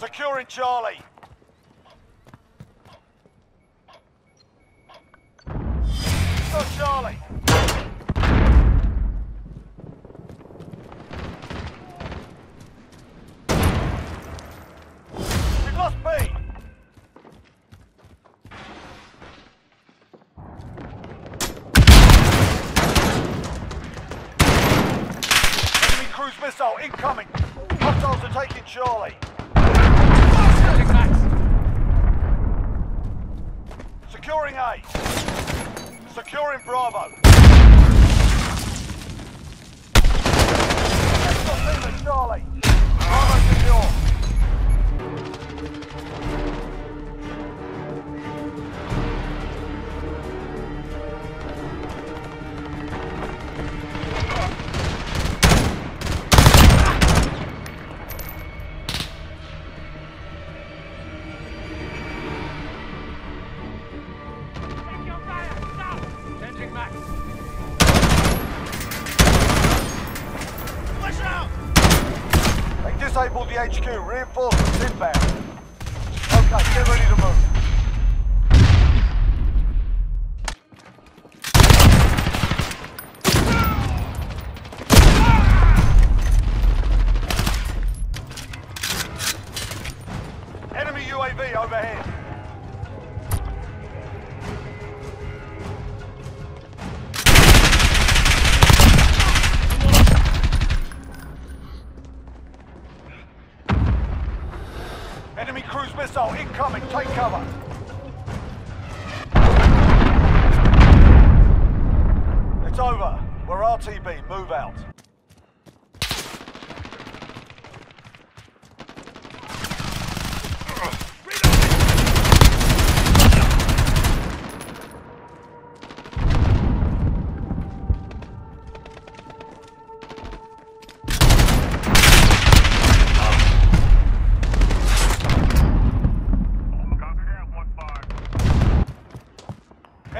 Securing Charlie. Got Charlie. We've lost. Enemy cruise missile incoming. Hostiles are taking Charlie. Securing A. Securing Bravo. Charlie. HQ. Reinforcements inbound. Okay, get ready to move. Enemy UAV overhead. Incoming. Take cover. It's over. We're RTB. Move out.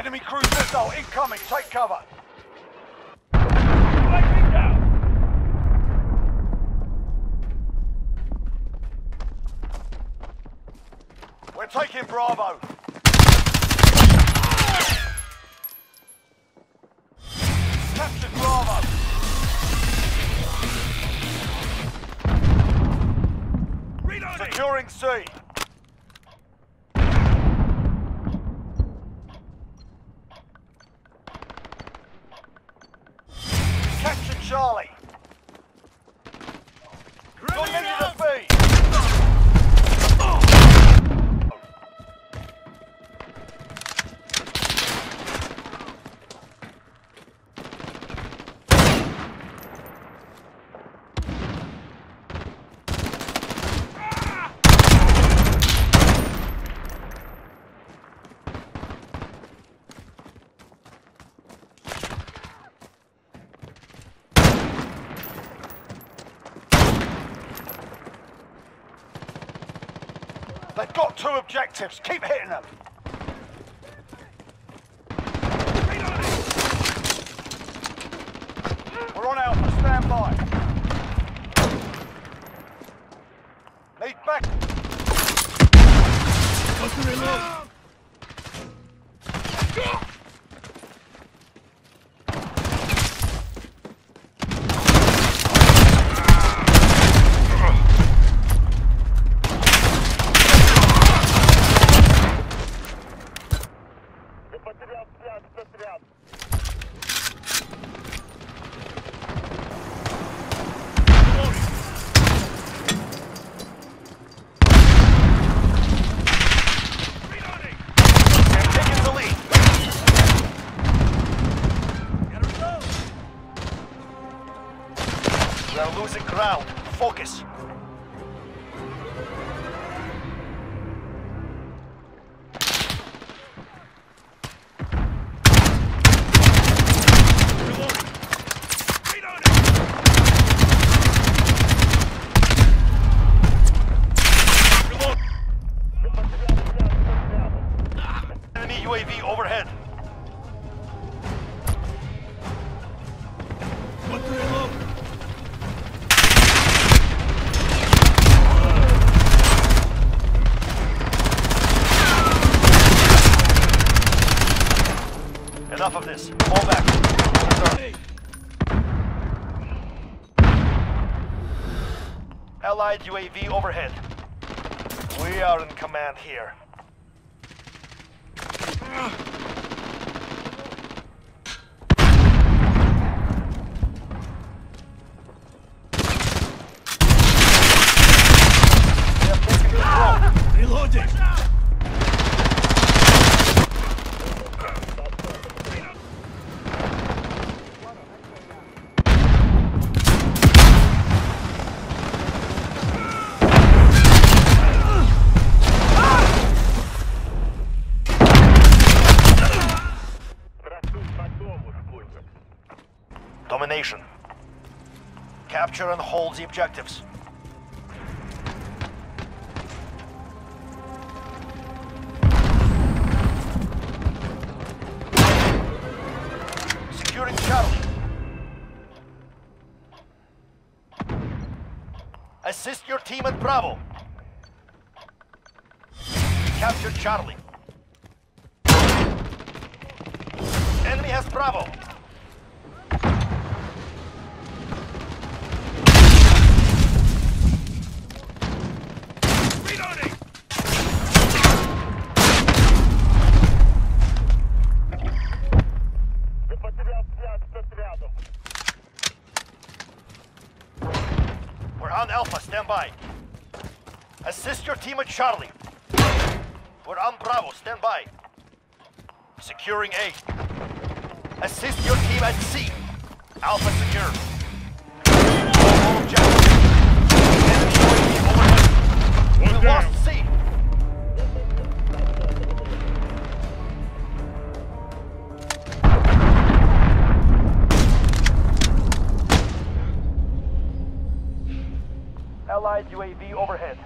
Enemy cruise missile incoming. Take cover. We're taking Bravo. Captured Bravo. Securing C. Capture Charlie. Got negative B. They've got two objectives. Keep hitting them. We're on Alpha. Stand by. Need back. Taking the lead. We are losing ground. Focus. Success. Fall back. Allied UAV overhead. We are in command here. Capture and hold the objectives. Securing Charlie. Assist your team at Bravo. Capture Charlie. Enemy has Bravo. Reloading! We're on Alpha, stand by. Assist your team at Charlie. We're on Bravo, stand by. Securing A. Assist your team at C. Alpha secure. All objectives. Enemy UAV overhead. We lost. C. Allied UAV overhead.